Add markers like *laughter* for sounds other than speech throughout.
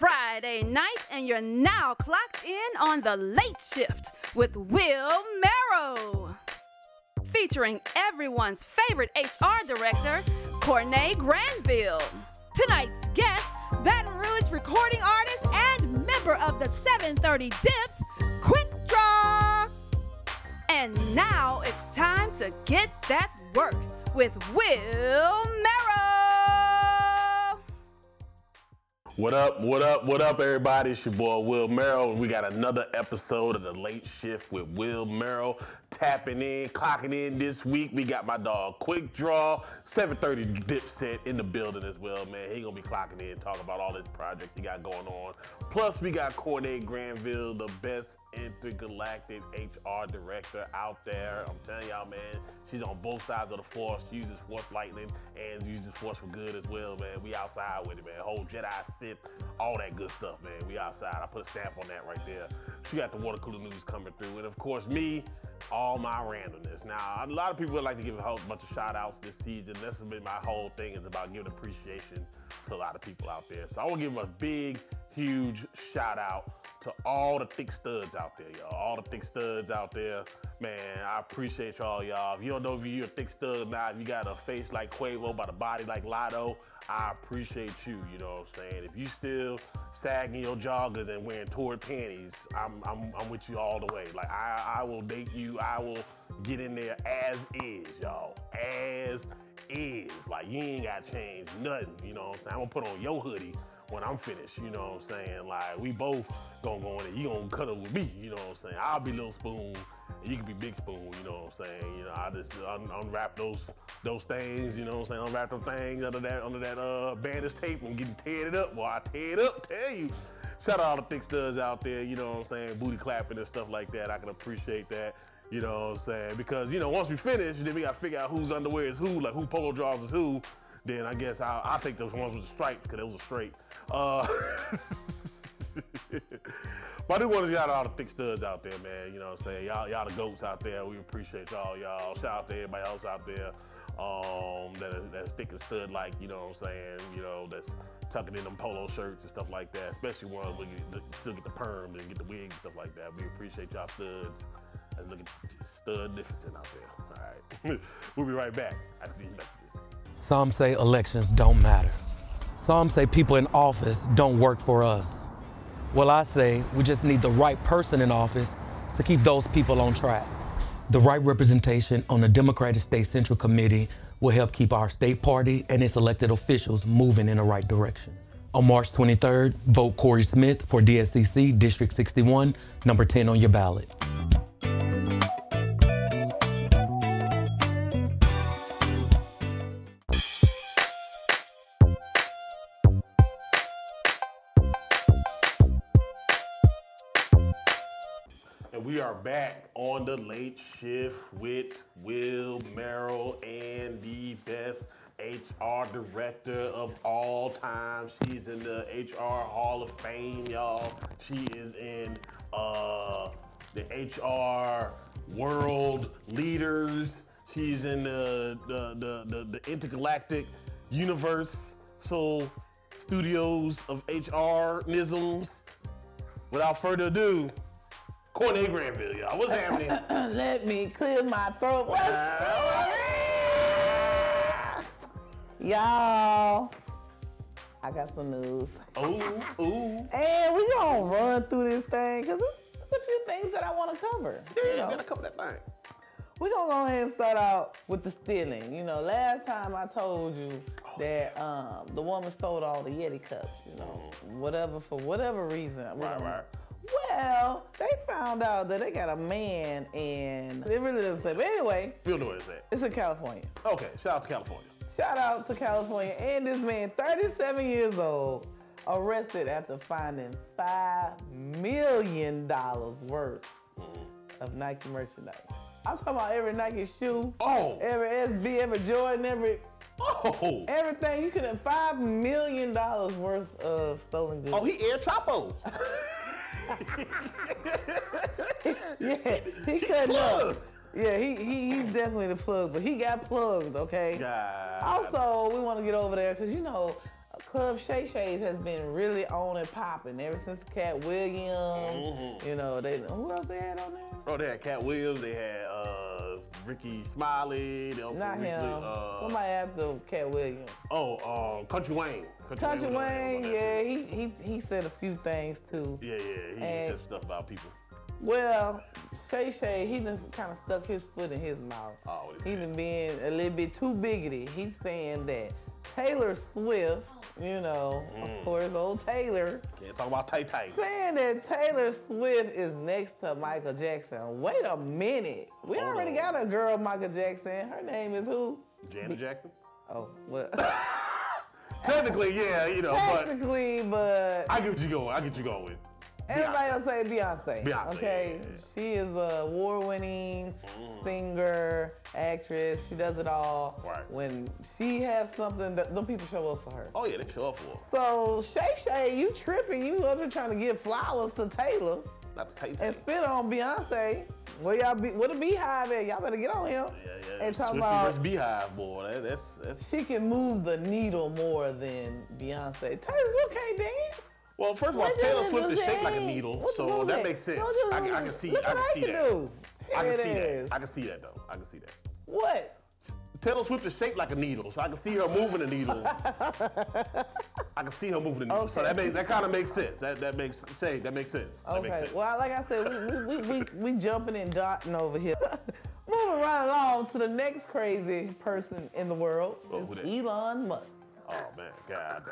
Friday night, and you're now clocked in on the late shift with Will Merrill. Featuring everyone's favorite HR director, CorNae' Granville. Tonight's guest, Baton Rouge recording artist and member of the 730 Dips, Quikk Draw. And now it's time to get that work with Will Merrill. What up, what up, what up, everybody? It's your boy Will Merrill, and we got another episode of the Late Shift with Will Merrill. Tapping in, clocking in this week. We got my dog Quikk Draw, 730 Dipset in the building as well, man. He gonna be clocking in, talking about all his projects he got going on. Plus, we got CorNae' Granville, the best intergalactic HR director out there. I'm telling y'all, man, she's on both sides of the force. She uses force lightning and uses force for good as well, man. We outside with it, man. Whole Jedi Sith, all that good stuff, man. We outside. I put a stamp on that right there. She got the water cooler news coming through. And of course, me, all my randomness. Now, a lot of people would like to give a whole bunch of shout outs this season. This has been my whole thing is about giving appreciation to a lot of people out there. So I want to give a big, huge shout out to all the thick studs out there, y'all. All the thick studs out there. Man, I appreciate y'all, y'all. If you don't know if you're a thick stud now, if you got a face like Quavo, but a body like Lotto, I appreciate you, you know what I'm saying? If you still sagging your joggers and wearing torn panties, I'm, I'm, I'm with you all the way. Like, I, I will date you. I will get in there as is, y'all. As is. Like, you ain't got to change nothing, you know what I'm saying? I'm to put on your hoodie when I'm finished, you know what I'm saying? Like, we both gonna go in there. You gonna cut it with me, you know what I'm saying? I'll be Little Spoon, and you can be Big Spoon, you know what I'm saying? You know, I just un- unwrap those those things, you know what I'm saying? Unwrap those things under that under that uh bandage tape and getting teared up. Well, I tear it up, tell you. Shout out all the thick studs out there, you know what I'm saying? Booty clapping and stuff like that. I can appreciate that. You know what I'm saying? Because, you know, once we finish, then we gotta figure out whose underwear is who, like who polo draws is who then I guess I'll, I'll, take those ones with the stripes because those are straight. Uh, *laughs* but I do want to shout out all the thick studs out there, man. You know what I'm saying? Y'all, y'all the goats out there. We appreciate y'all, y'all. Shout out to everybody else out there um, that is, that's thick and stud like, you know what I'm saying? You know, that's tucking in them polo shirts and stuff like that, especially ones that still get the perm and get the wigs and stuff like that. We appreciate y'all studs. Let's That's looking stud out there. All right. *laughs* we'll be right back after these messages. Some say elections don't matter. Some say people in office don't work for us. Well, I say we just need the right person in office to keep those people on track. The right representation on the Democratic State Central Committee will help keep our state party and its elected officials moving in the right direction. On March 23rd, vote Corey Smith for DSCC District 61, number 10 on your ballot. The late shift with Will Merrill and the best HR director of all time. She's in the HR Hall of Fame, y'all. She is in uh, the HR world leaders. She's in the the, the, the, the intergalactic universe. So studios of HR-nisms. Without further ado, CorNae' Granville, y'all. What's happening? *laughs* Let me clear my throat. y'all, I got some news. Ooh, ooh. And we gonna run through this thing because there's a few things that I want to cover. Yeah, you know. gotta cover that thing. We're gonna go ahead and start out with the stealing. You know, last time I told you oh, that um, the woman stole all the Yeti cups, you know, mm. whatever, for whatever reason. Right, right. Well, they found out that they got a man and it really doesn't say. But anyway. You know where it's at. It's in California. Okay, shout out to California. Shout out to California. And this man, 37 years old, arrested after finding $5 million worth mm-hmm. of Nike merchandise. I'm talking about every Nike shoe, oh. every SB, every Jordan, every Oh. Everything you could have five million dollars worth of stolen goods. Oh, he El Chapo. *laughs* yeah, he cut up. Yeah, he, he he's definitely the plug, but he got plugged, okay? God. Also, we want to get over there because you know Club Shay Shay's has been really on and popping ever since the Katt Williams. Mm-hmm. You know, they who else they had on there? Oh, they had Katt Williams. They had uh, Rickey Smiley. They also Not him. uh, Somebody after Katt Williams. Oh, uh, Country Wayne. Country on there Wayne, yeah, he, he he said a few things too. Yeah, yeah, he And- said stuff about people. Well, Shay Shay, he just kind of stuck his foot in his mouth. Oh, what he he done been a little bit too biggity. He's saying that Taylor Swift, you know, Mm. of course, old Taylor, Can't talk about tight tight. saying that Taylor Swift is next to Michael Jackson. Wait a minute. We Hold already on. got a girl, Michael Jackson. Her name is who? Janet Jackson. Oh, well, *laughs* Technically, yeah, you know, but technically, but I get what you going. I get you going with. Everybody else say Beyonce. Beyonce, Okay. yeah, Mm. She is a award-winning singer, actress. She does it all. Right. When she has something, that them people show up for her. Oh yeah, they show up for. her. So Shay Shay, you tripping? You up there trying to give flowers to Taylor Not the tight and spit on Beyonce? Where y'all be? Where the BeyHive at? Y'all better get on him. Yeah, yeah. And talk about BeyHive, boy. That, that's that's. she can move the needle more than Beyonce. Taylor Swift can't dance. Well, first of all, Taylor Swift is shaped like a needle, What so you that makes sense. I, can- I can see. I can see that. do. I can see that. I can see that though. I can see that. What? Taylor Swift is shaped like a needle, so I can see her moving the needle. *laughs* I can see her moving the needle, so that makes that kind of makes sense. That that makes say That makes sense. That makes Okay. sense. Well, like I said, we, we, we, we, we jumping and dotting over here. *laughs* Moving right along to the next crazy person in the world Oh, Elon Musk. Oh man, God.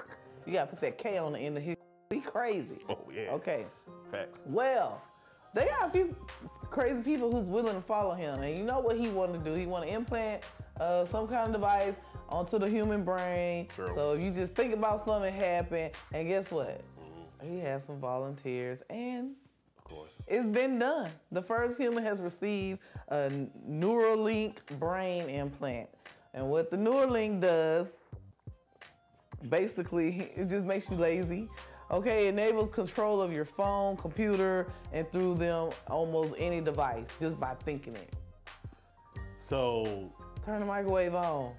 You gotta put that K on the end of his. He crazy. *laughs* Oh yeah. Okay. Facts. Well, they got a few crazy people who's willing to follow him, and you know what he want to do? He want to implant uh, some kind of device onto the human brain. True. So if you just think about something happen, and guess what? He has some volunteers, and Of course. it's been done. The first human has received a Neuralink brain implant. And what the Neuralink does, basically, *laughs* it just makes you lazy. Okay, enables control of your phone, computer, and through them almost any device just by thinking it. So, Turn the microwave on.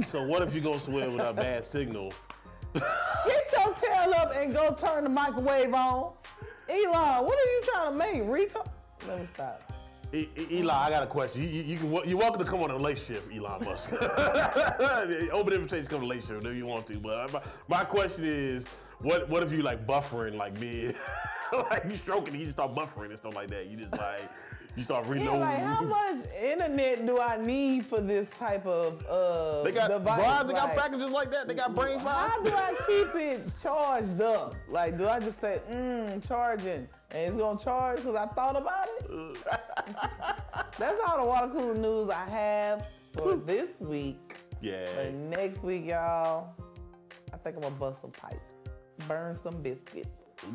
so what if you go somewhere with a bad signal? *laughs* Get your tail up and go turn the microwave on. Elon, what are you trying to make? Retard? Let me stop. E- E- Elon, I got a question. You, you, you can, you're welcome to come on a relationship, Elon Musk. *laughs* Open invitation to come to a relationship if you want to. But my, my question is, what what if you like buffering like me? *laughs* like you stroking, you just start buffering and stuff like that. You just like you start Yeah, reloading. like how much internet do I need for this type of uh they got device? they got Like, packages like that. They got brain How do I keep it charged up? Like, do I just say, mmm, charging, and it's gonna charge because I thought about it? *laughs* That's all the water cooler news I have for this week. Yeah. But next week, y'all, I think I'm gonna bust some pipes, burn some biscuits.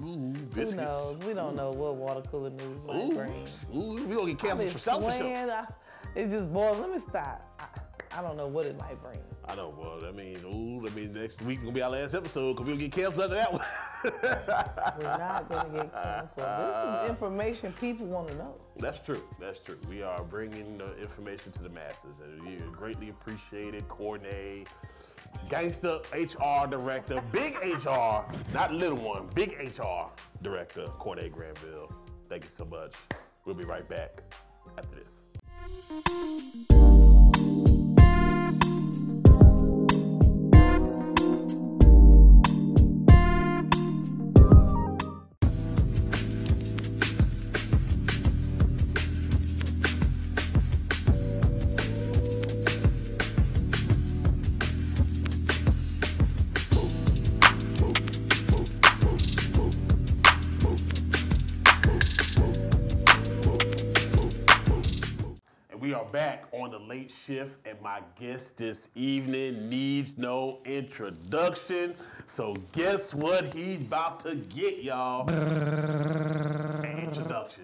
Ooh, biscuits. Who knows? We don't know what water cooler news might Ooh, bring. ooh, we gonna get canceled for self for sure. swaying. It's just boiled. Let me stop. I, I don't know what it might bring. I know, well, that means, ooh, that means next week gonna be our last episode because we'll get canceled after that one. *laughs* We're not gonna get canceled. This is *laughs* information people want to know. That's true. That's true. We are bringing the information to the masses, and we greatly appreciate it. CorNae', gangster HR director, big HR, not little one, big HR director, CorNae' Granville. Thank you so much. We'll be right back after this. On the late shift, and my guest this evening needs no introduction. So guess what he's about to get, y'all? An introduction.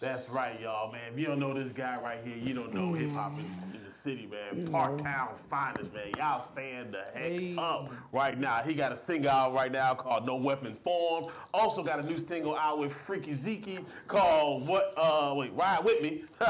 That's right, y'all, man. If you don't know this guy right here, you don't know hip hop in, in the city, man. Park Town finest, man. Y'all stand the heck Hey. up right now. He got a single out right now called No Weapon Form. Also got a new single out with Freaky Zeke called What? Uh, wait, Ride with Me. *laughs*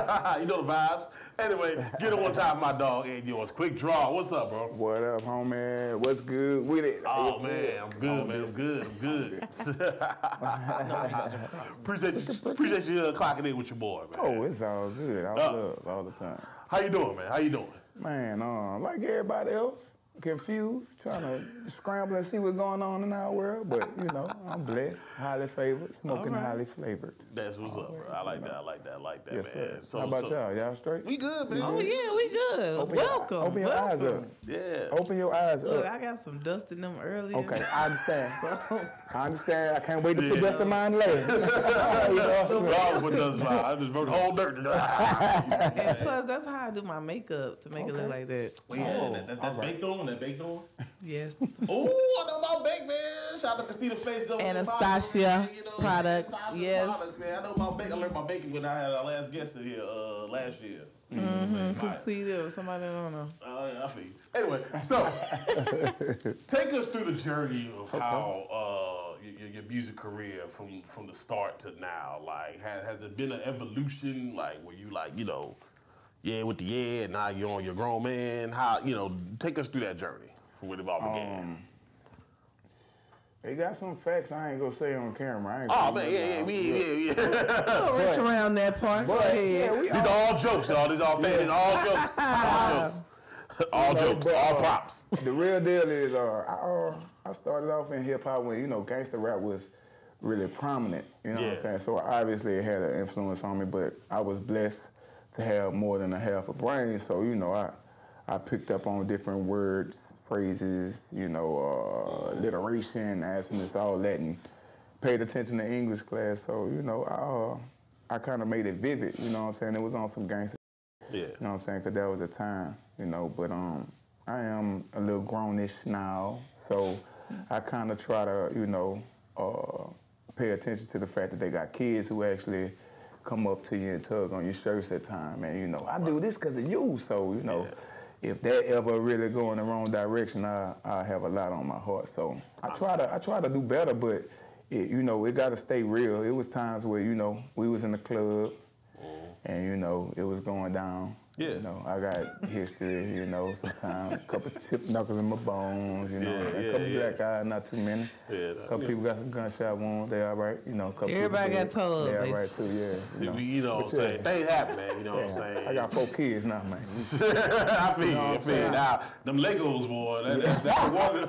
you know the vibes. Anyway, get on one time, my dog and yours. Quikk Draw. What's up, bro? What up, homie? What's good with it? Oh you man? I'm good, man. I'm good. I'm good. *laughs* *laughs* appreciate you, appreciate you uh, clocking in with your boy, man. Oh, it's all good. I Uh. love all the time. How you doing, man? How you doing? Man, uh, like everybody else, confused, trying to scramble and see what's going on in our world. But you know, I'm blessed, highly favored, smoking All right. highly flavored. That's what's up, bro. I like that. I like that. I like that, Yes, man. sir. So, How about so- y'all? Y'all straight? We good, man. Oh yeah, we good. Open your- welcome. open your eyes up. Yeah. Open your eyes Look, up. I got some dust in them earlier. Okay, I understand. *laughs* I understand. I can't wait to put Yeah. dust in mine later. *laughs* *laughs* You know? Put those I just wrote whole dirt. And *laughs* plus, that's how I do my makeup to make it look like that. yeah, that, that, that's baked on. That baked on. Yes. Oh, I know about baked, man. Shout out to see the face of Anastasia products, yes. Products, man. I know about bacon. I learned about bacon when I had our last guest in here uh, last year. Mm-hmm. Could see there was somebody I don't know. Uh, I feel you. Anyway, so *laughs* take us through the journey of how uh, your, your music career from from the start to now. Like, has, has there been an evolution? Like, where you like, you know, yeah with the yeah, and now you're on your grown man. How you know? Take us through that journey from where it all began. Um, They got some facts I ain't gonna say on camera. I ain't oh gonna man, do yeah, yeah, that. we, yeah, yeah. I'll *laughs* reach around that part. Go But, yeah, we These are all jokes, y'all. These all these are all jokes. All *laughs* jokes. All know, jokes. but, All uh, props. The real deal is, uh, I, uh, I started off in hip hop when you know gangster rap was really prominent. You know what I'm saying? So obviously it had an influence on me, but I was blessed to have more than a half a brain. So you know I I picked up on different words, phrases, you know, uh, alliteration, accents, all that, and paid attention to English class. So you know I uh, I kind of made it vivid. You know what I'm saying? It was on some gangster. Yeah. You know what I'm saying? Because that was the time, you know. But um, I am a little grownish now, so I kind of try to, you know, uh, pay attention to the fact that they got kids who actually come up to you and tug on your shirts at time, and you know, I do this because of you. So you know, if that ever really go in the wrong direction, I I have a lot on my heart. So I try to I try to do better, but. It, you know, it got to stay real. It was times where, you know, we was in the club, mm-hmm. and you know it was going down. Yeah. You know, I got history. You know, sometimes a couple of tip knuckles in my bones. You know, Yeah, a couple yeah. black eyes, not too many. Yeah, a couple yeah. people got some gunshot wounds. They all right. You know, a couple people Everybody dead. got told, They all right, too. Yeah. You know, you know what I'm But yeah. saying? Things happen, man. You know what I'm saying? I got four kids now, man. *laughs* I feel you. I feel you. saying? Now, them Legos, boy. That, that, that's *laughs* the one.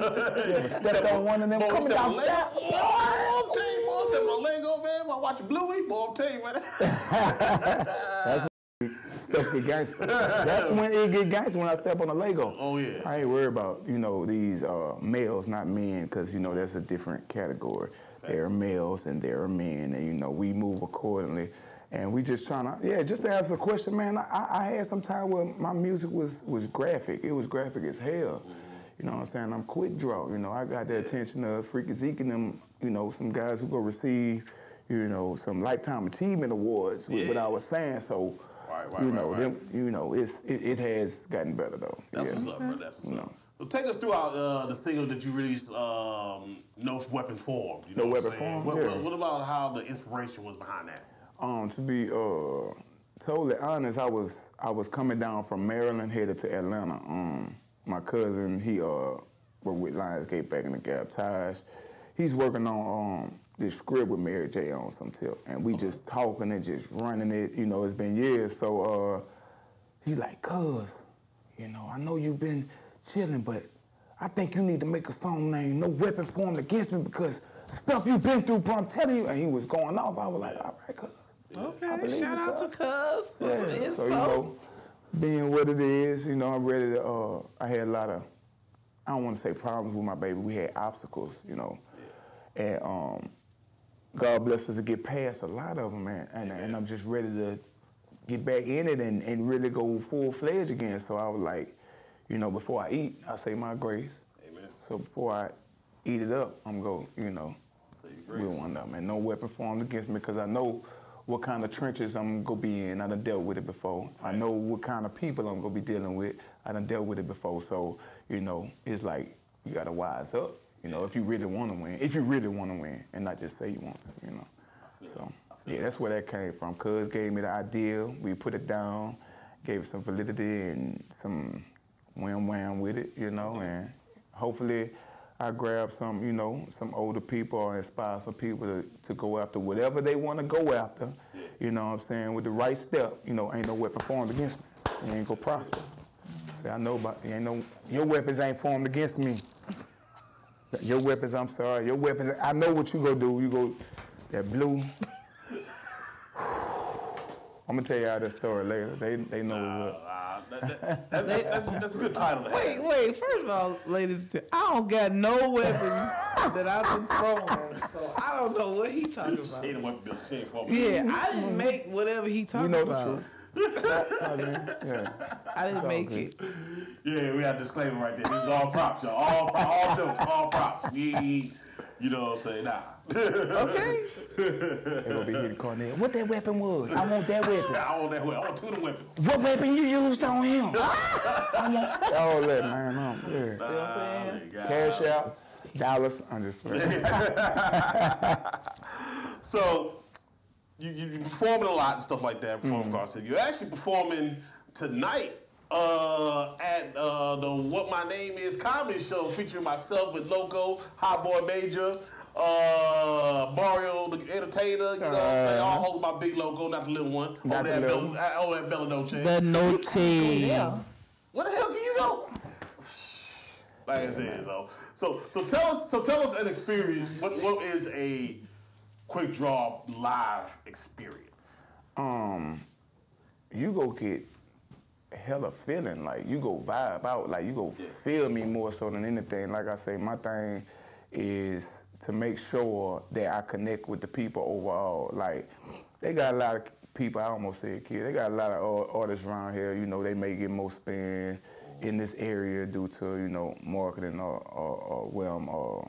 Step on one of them Boy, coming step on down. Lego. step. Boy, I'm telling you, boy, step on Lego, man. While watching Bluey, boy, I'm telling you, man. *laughs* Stuff get gangster. That's when it get gangster when I step on a Lego. Oh, yeah. I ain't worried about you know these uh, males, not men, because you know that's a different category. There are males and there are men, and you know we move accordingly. And we just trying to, yeah, just to answer the question, man. I, I had some time where my music was was graphic. It was graphic as hell. You know what I'm saying? I'm Quikk Draw. You know, I got the attention of Freaky Zeke and them. You know, some guys who go receive, you know, some lifetime achievement awards with what I was saying. So, Right, right, you right, know, right. them, you know, it's it, it has gotten better though. That's yeah. what's up, bro. That's what's You up. know. Well, take us through our, uh, the single that you released, um, No Weapon Form. You know No what I'm Weapon saying? Form, What, yeah. what, what about how the inspiration was behind that? Um, to be uh, totally honest, I was I was coming down from Maryland headed to Atlanta. Um, my cousin, he uh worked with Lionsgate back in the Gap Taj. He's working on um this script with Mary J on some tip, and we just talking and just running it. You know, it's been years, so uh, he like, cuz, you know, I know you've been chilling, but I think you need to make a song named No Weapon Formed Against Me because the stuff you've been through, bro, I'm telling you. And he was going off. I was like, all right, cuz. Okay, shout out to cuz. For some Yeah, inspo. so you know, being what it is, you know, I'm ready to. Uh, I had a lot of, I don't want to say problems with my baby. We had obstacles, you know, and um, God bless us to get past a lot of them, man. And, and I'm just ready to get back in it and, and really go full fledged again. So I was like, you know, before I eat, I say my grace. Amen. So before I eat it up, I'm go, you know, we one up, man. No weapon formed against me because I know what kind of trenches I'm gonna be in. I done dealt with it before. I know what kind of people I'm gonna be dealing with. I done dealt with it before. So, you know, it's like you gotta wise up, you know, if you really wanna win. If you really wanna win and not just say you want to, you know. So yeah, that's where that came from. Cuz gave me the idea, we put it down, gave it some validity and some wham wham with it, you know, and hopefully I grab some, you know, some older people or inspire some people to, to go after whatever they want to go after. You know what I'm saying? With the right step, you know, ain't no weapon formed against me. Ain't gonna prosper. See, I know about ain't no your weapons ain't formed against me. Your weapons, I'm sorry, your weapons, I know what you go do. You go that blue. *sighs* I'm gonna tell y'all that story later. They they know what. Uh, that, that, that, that's, that's, that's a good title to have. Wait, wait. First of all, ladies, I don't got no weapons that I've been throwing, so I don't know what he talking about. She ain't the weapon built she ain't for Yeah, I didn't make whatever he talking You know the truth. I mean, yeah. I didn't make good. it. Yeah, we had a disclaimer right there. This is all props, y'all. All, all jokes, all props. We, you know what I'm saying? Nah. Okay. *laughs* They gonna be hitting Cornell. What that weapon was? I want that weapon. *laughs* I want that weapon. I want two of the weapons. What weapon you used on him? *laughs* I want all that, man. Yeah. See what I'm saying? Oh, Cash out, dollars. I'm just. So, you, you, you performing a lot and stuff like that, performing Mm-hmm. city. You're actually performing tonight uh, at uh, the What My Name Is comedy show featuring myself with Loco, Hot Boy Major, uh, Mario the Entertainer, you know what I'm saying? All hold my big logo, not the little one. Not over the there, little Bella, uh, over at Bella Noche. The noche. Where the hell can you go? Like I said, so so so tell us so tell us an experience. What what is a Quikk Draw live experience? um, you go get a hella feeling, like you go vibe out, like you go feel me more so than anything. Like I say, my thing is to make sure that I connect with the people overall. Like they got a lot of people. I almost said kid. They got a lot of artists around here. You know, they may get more spin in this area due to you know marketing or or, or well. um, Uh,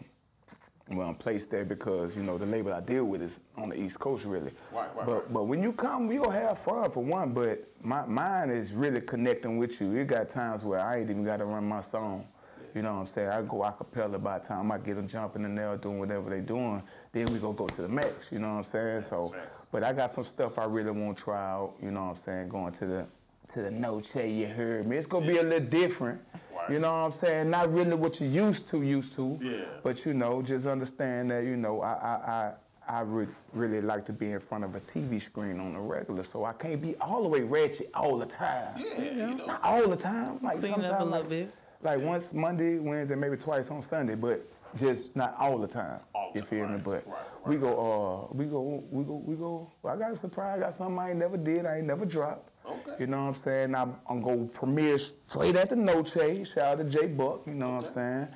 well, I'm placed there because you know the label I deal with is on the East Coast, really. Right, right, but right. but when you come, you'll have fun for one. But my mine is really connecting with you. You got times where I ain't even got to run my song. You know what I'm saying? I go a cappella by the time I get them jumping in there doing whatever they doing. Then we gonna go to the max. You know what I'm saying? So, but I got some stuff I really want to try out. You know what I'm saying? Going to the to the noche, you heard me. It's gonna be a little different. Right. You know what I'm saying? Not really what you used to, used to. Yeah. But you know, just understand that you know I I I, I re- really like to be in front of a TV screen on the regular, so I can't be all the way ratchet all the time. Yeah, you know. Not all the time. Like Clean it up a little like, bit. Like once Monday, Wednesday, maybe twice on Sunday, but just not all the time. All the you time, feel me? right, But right, we go, uh, we go, we go, we go. I got a surprise. I got something I ain't never did. I ain't never dropped. Okay. You know what I'm saying? I'm, I'm gonna premiere straight at the Noche. Shout out to Jay Buck. You know what I'm saying?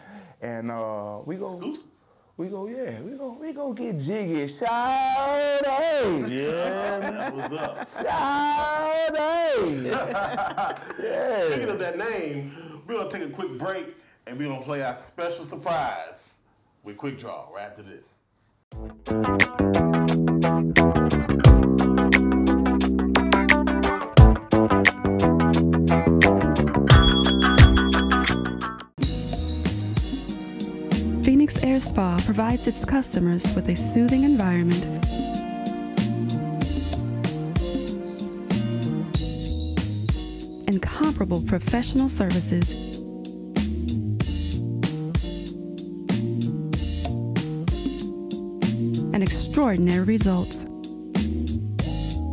And uh, we go. Exclusive. We go, yeah, we go, we go get jiggy, shout out, yeah, That's what's up. shout out, *laughs* yeah. Speaking of that name, we're gonna take a quick break and we're gonna play our special surprise with Quikk Draw right after this. Spa provides its customers with a soothing environment and comparable professional services. And extraordinary results.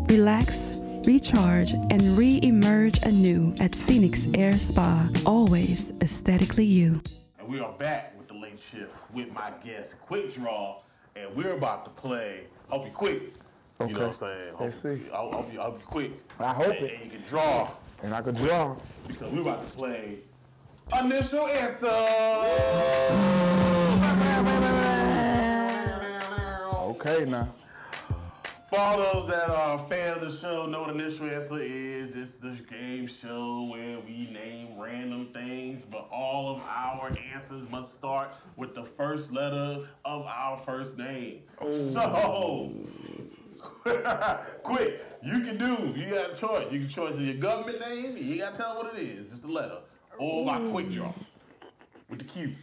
Relax, recharge, and re emerge anew at Phoenix Air Spa, always aesthetically you. And we are back late shift with my guest, Quikk Draw, and we're about to play. Hope you quick. You know what I'm saying? Hope, Let's see. I hope you, I hope you quick. I hope and, it. And you can draw And I could draw. because we're about to play initial answer. Okay, now. For all those that are a fan of the show, know what initial answer is. It's the game show where we name random things, but all of our answers must start with the first letter of our first name. So, *laughs* Quikk, you can do. You got a choice. You can choose your government name. You gotta tell what it is, just a letter, or my Quikk Draw with the Q.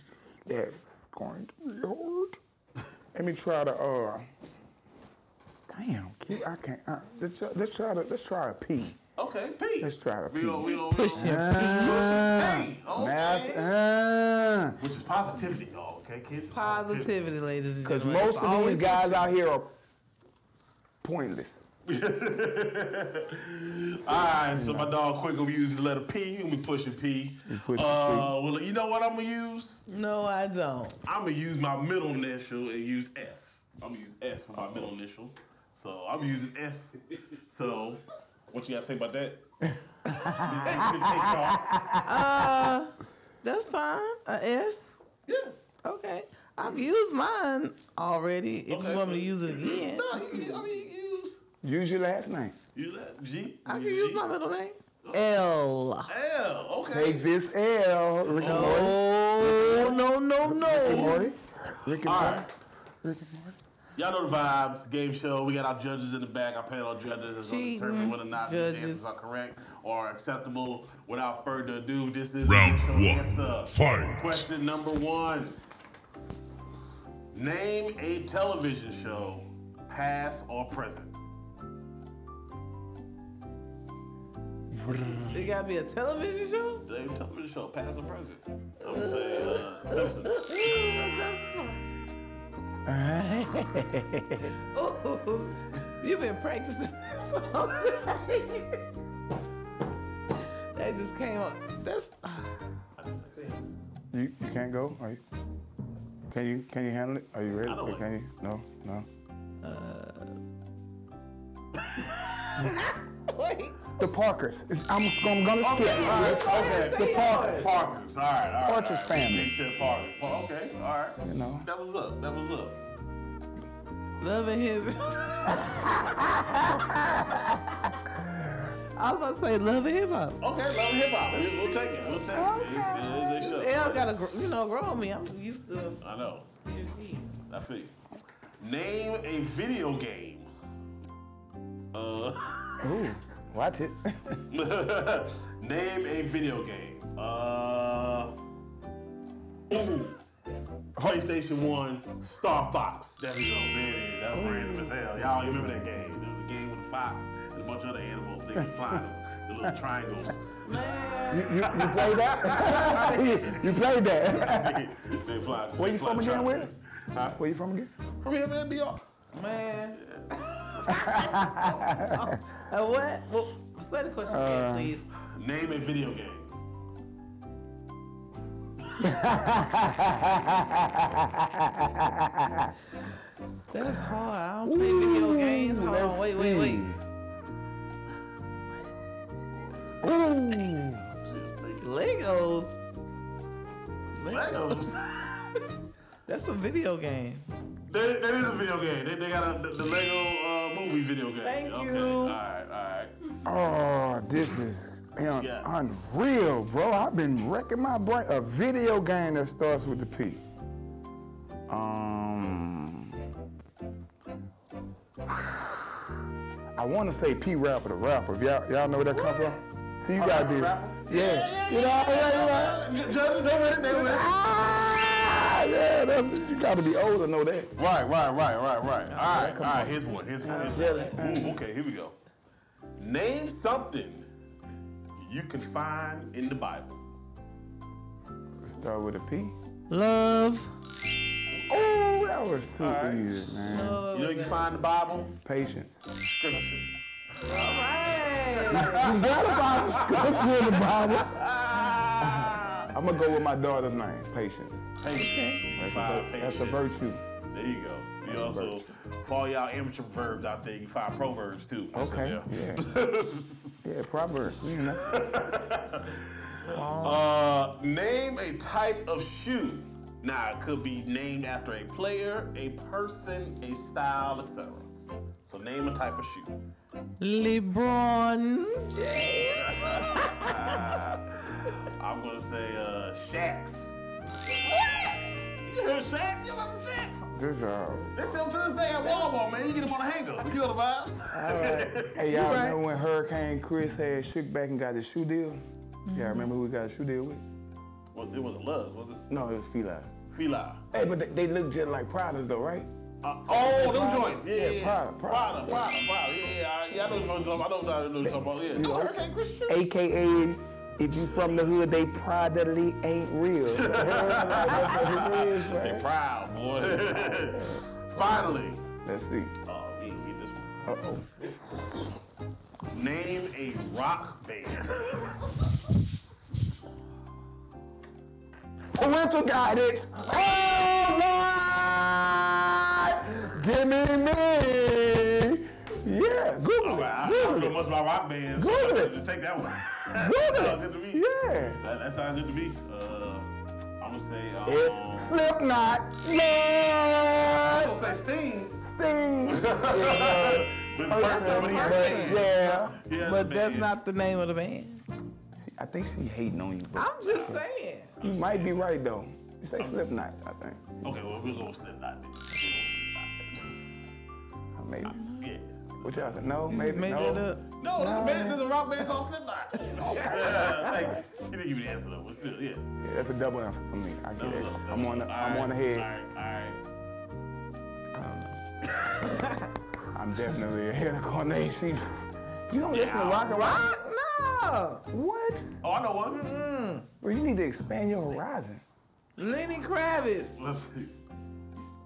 That's going to be hard. Let me try to uh. Damn, Q, I can't. Uh, let's try, let's try to let's try a P. Okay, P. Let's try a P. We P. gonna, we gonna, we Push gonna, your P. Okay. math, uh, Which is positivity. Oh, okay, kids. Positivity, ladies and gentlemen. Because gentlemen. most It's of these guys out here are pointless. *laughs* All right, so my dog quick gonna use the letter P. I'm gonna push a P. pushing Uh, well, you know what I'm gonna use? No, I don't. I'm gonna use my middle initial and use S. I'm gonna use S for my middle initial. So I'm using S. So, what you gotta say about that? *laughs* Uh, that's fine. A S. yeah. Okay. I've used mine already. If Okay, you want so- me to use it again, No, you, you- I mean, use Use your last name. use that G. I can G. use my middle name. L. L. Okay. Take this L. Rick and Morty. Oh no no Rick and no! Morty. Rick and All Morty. right. Rick and Morty. Y'all know the vibes. Game show. We got our judges in the back. Our panel of judges is going to determine Cheating whether or not these judges. answers are correct or acceptable. Without further ado, this is Round one, answer. fight. Question number one. Name a television show, past or present. It gotta be a television show. Name a television show, past or present. I'm gonna say uh, Simpsons. *laughs* Ooh, *laughs* you've been practicing this all day. *laughs* that just came up. That's. You, you can't go? Are you? Can you can you handle it? Are you ready? I don't Or can you? No, no. *laughs* Wait. The Parkers. It's, I'm, I'm gonna skip. Okay, all right, okay. The Parkers. Parkers, all right, all right. Partridge all right. Family. You said Parker. Pa- Okay, all right. You know. That was up. That was up. Love and hip. *laughs* I was about to say love and hip hop. Okay, love hip hop. We'll, we'll take it. We'll take it. It's, it's, it's a L show. gotta, you know, grow on me. I'm used to. I know. I feel you. Name a video game. Uh, Ooh, *laughs* watch it. *laughs* name a video game. Uh, ooh. PlayStation 1, Star Fox. There we go. There it is. That was random as hell. Y'all remember that game? There was a game with a fox and a bunch of other animals. They could fly them. The little triangles. you, you, you played that? *laughs* you played that? *laughs* they fly. Where they you fly from again, Will? Huh? Where you from again? From here, man. Be all. Man. Uh, what? Well, say the question again, please. Name a video game. That's hard. I don't play video games. Hold on. Wait, wait, wait. see. Ooh. Legos. Legos. *laughs* That's a video game. That, that is a video game. They, they got a, the, the Lego movie video game. Thank okay. you. All right, all right. Oh, this is un- Yeah. unreal, bro. I've been wrecking my brain. A video game that starts with the P. Um, *sighs* I want to say PaRappa the Rapper. If y'all y'all know where that come from? See, you gotta be. rapper? Yeah, you know, yeah, you know. Judges, they with it, they with it. Ah, yeah, that's, you gotta be old to know that. Right, right, right, right, right. All right, all right. Here's one. Here's one. Here's one. Ooh, okay, here we go. Name something you can find in the Bible. Let's Start with a P. Love. Oh, that was too right. easy, man. You know you can find the Bible Patience. scripture. All right. *laughs* You gotta find scripture in the Bible. *laughs* I'm gonna go with my daughter's name, Patience. Patience. You That's, find a, vir- that's a virtue. There you go. You also, for all y'all amateur verbs out there, you find proverbs too. That's in Okay, there. *laughs* Yeah, Proverbs, you know. *laughs* Uh, name a type of shoe. Now, it could be named after a player, a person, a style, etc. So, name a type of shoe. LeBron James. *laughs* I'm gonna say uh, Shaq's. What? You heard Shaq? You remember Shaq's? this uh. They sell them to this day at Walmart, man. You get them on a hanger. You know the vibes. *laughs* Hey, y'all remember when Hurricane Chris had shook back and got the shoe deal? Y'all remember who we got a shoe deal with? Well, it wasn't Love, was it? No, it was Feli. Fila. Hey, but they, they look just like Pradas though, right? Uh, oh, them Prada. joints. Yeah, Yeah, yeah. Prada, Prada, Prada. Prada, Prada. Yeah, yeah, I- yeah. I know what you're talking about. I don't know what you're talking about. Yeah. You know, Hurricane Christian. AKA, if you from the hood, they pridely ain't real. *laughs* *laughs* That's what it is, They proud, boy. *laughs* Finally. Let's see. Oh, he didn't get this one. Uh-oh. Name a rock band. Parental guidance. All right. Give me me. Yeah, Google All it. right, I, I don't know much about rock bands. So Google I'm it. Just take that one. Google That it. sounds good to me. Yeah. That, that sounds good to me. Uh, I'm gonna say. Um, It's Slipknot. Yeah. I'm gonna say Sting. Sting. *laughs* But person, but he has But, band. yeah. He But that's not the name of the band. I think she hating on you, but I'm just saying. you might be right though. You say Slipknot, I think. Okay, well we'll go with Slipknot. then. Or Maybe. Yeah. What y'all think? No, You maybe just made no. that up. No, there's a band. There's a rock band called Slipknot. *laughs* yeah, like, he didn't give me the answer though, but still, yeah. Yeah, that's a double answer for me. I get That it. was a- I'm was on the a- I'm on the head. right, all right. *laughs* I'm definitely ahead of Cornell. You don't listen to rock and rock? No. What? Oh, I know one. Bro, you need to expand your horizon. Lenny Kravitz. Let's see.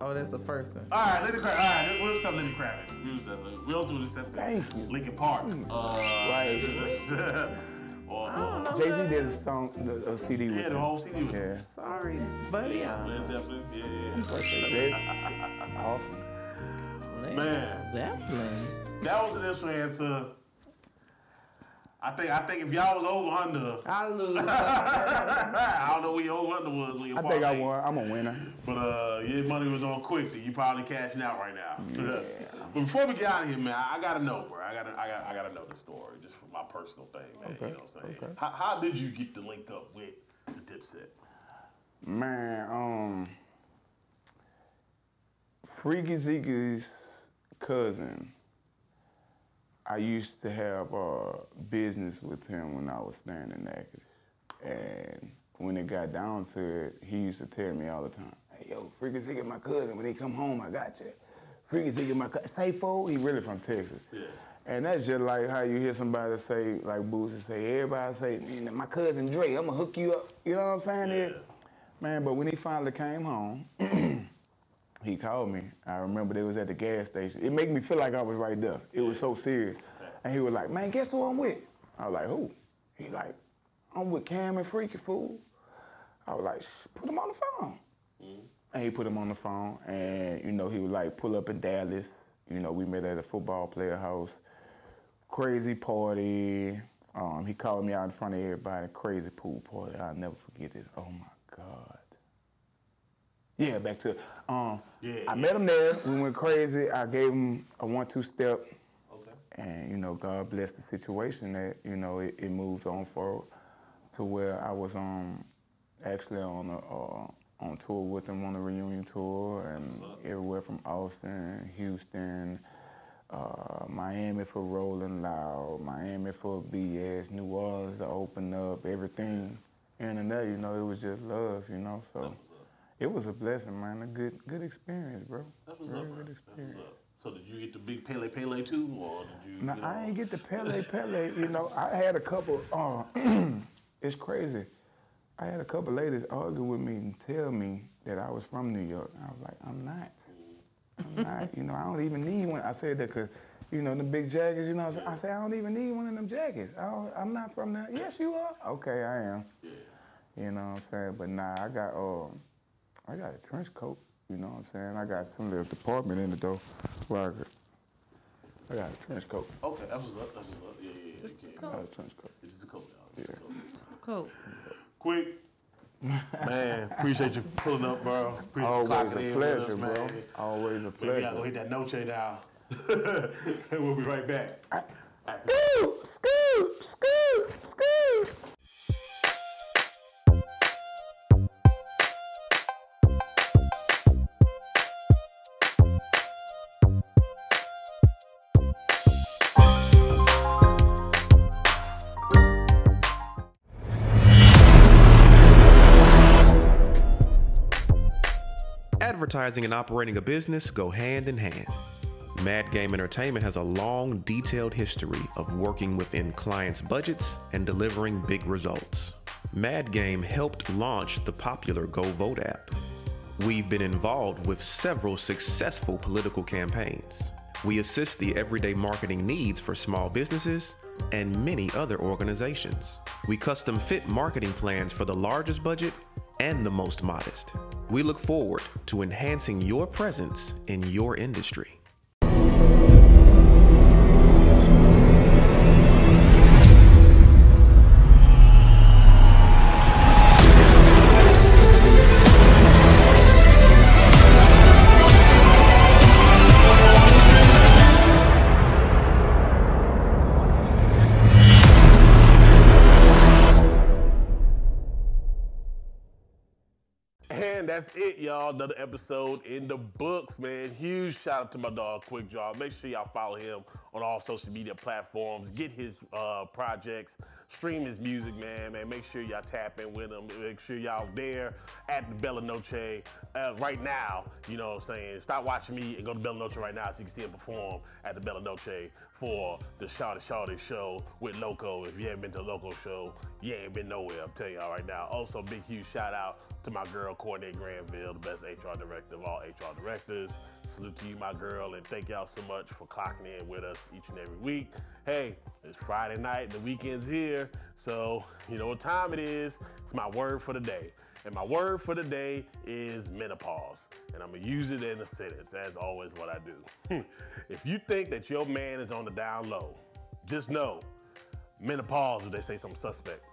Oh, that's a person. All right, Lenny Kravitz. All right, we'll stop Lenny Kravitz. We'll stop. We'll do this. Step Thank you. Linkin Park. Uh, Right. *laughs* or, or, Jay Z did a song, a, a CD with yeah, the whole CD was. Yeah. Sorry, buddy. I'm Led Zeppelin. Yeah, yeah. Birthday, *laughs* awesome. Led Man. Zeppelin. That was an initial answer. I think I think if y'all was over under, I lose. *laughs* I don't know where your over under was when you I think I won. I'm a winner. But uh, your money was on quick, so you probably cashing out right now. Yeah. *laughs* but before we get out of here, man, I, I gotta know, bro. I gotta, I gotta, I gotta know the story, just for my personal thing, man. you know what I'm saying? How, how did you get to link up with the Dipset? Man, um, Freaky Zeke's cousin. I used to have uh, business with him when I was staying in Natchitoches. And when it got down to it, he used to tell me all the time, hey, yo, Freaky Zeke my cousin. When he come home, I got you. Freaky Zeke my cousin. Say, fool, he really from Texas. Yeah. And that's just like how you hear somebody say, like Boosie say, everybody say, "Man, my cousin Dre, I'm gonna hook you up. You know what I'm saying? Yeah. Man, but when he finally came home, *clears throat* he called me. I remember they was at the gas station. It made me feel like I was right there. It was so serious. And he was like, man, guess who I'm with? I was like, who? He like, I'm with Cam and Freaky Fool. I was like, put him on the phone. And he put him on the phone, and you know he was like pull up in Dallas. You know we met at a football player house. Crazy party. Um, he called me out in front of everybody. Crazy pool party. I'll never forget it. Oh my God. Yeah, back to um. Yeah, I yeah. met him there. We went crazy. I gave him a one-two step. Okay. And you know, God bless the situation that you know it, it moved on forward to where I was um actually on a uh, on tour with him on a reunion tour and everywhere from Austin, Houston, uh, Miami for Rolling Loud, Miami for BS, New Orleans to open up, everything. And in there, you know, it was just love, you know. So it was a blessing, man. A good good experience, bro. That was Very up, good That was experience. up. So did you get the big Pelle Pelle too, or did you? No, you know, I ain't get the Pelle Pelle. You know, I had a couple. Uh, *clears throat* it's crazy. I had a couple ladies argue with me and tell me that I was from New York. I was like, I'm not. I'm not. You know, I don't even need one. I said that because, you know, the big jackets. You know, I said I don't even need one of them jackets. I don't, I'm not from there. Yes, you are. Okay, I am. Yeah. You know what I'm saying? But nah, I got uh, I got a trench coat. You know what I'm saying? I got some little department in the door. Where I, could- I got a trench coat. Okay, that was up. That was up. Yeah, yeah, yeah. Just okay. a uh, I coat. got a trench coat. It's just a coat, y'all. Just a coat. Just a coat. Quikk. *laughs* Man, appreciate you pulling up, bro. Appreciate you Always a in with us, pleasure, man. bro. Always a pleasure. We gotta go hit that noche now. and we'll be right back. Scoot, scoot, scoot, scoot. Advertising and operating a business go hand in hand. Mad Game Entertainment has a long, detailed history of working within clients' budgets and delivering big results. Mad Game helped launch the popular Go Vote app. We've been involved with several successful political campaigns. We assist the everyday marketing needs for small businesses and many other organizations. We custom fit marketing plans for the largest budget and the most modest. We look forward to enhancing your presence in your industry. It, y'all. Another episode in the books, man. Huge shout out to my dog, Quikk Draw. Make sure y'all follow him on all social media platforms. Get his uh, projects, stream his music, man. Man, make sure y'all tap in with him. Make sure y'all there at the Bella Noche uh, right now. You know what I'm saying? Stop watching me and go to Bella Noche right now so you can see him perform at the Bella Noche for the Shawty Shawty show with Loco. If you haven't been to Loco show, you ain't been nowhere. I'm telling y'all right now. Also, big huge shout out to my girl Courtney Granville, the best HR director of all HR directors. Salute to you, my girl, and thank y'all so much for clocking in with us each and every week. Hey, it's Friday night, the weekend's here, so you know what time it is. It's my word for the day. And my word for the day is menopause. And I'm gonna use it in a sentence, as always, what I do. *laughs* if you think that your man is on the down low, just know menopause, if they say something suspect,